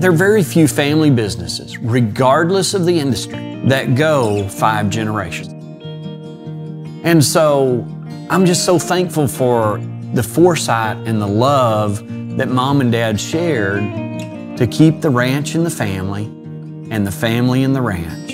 There are very few family businesses, regardless of the industry, that go five generations. And so I'm just so thankful for the foresight and the love that mom and dad shared to keep the ranch in the family and the family in the ranch.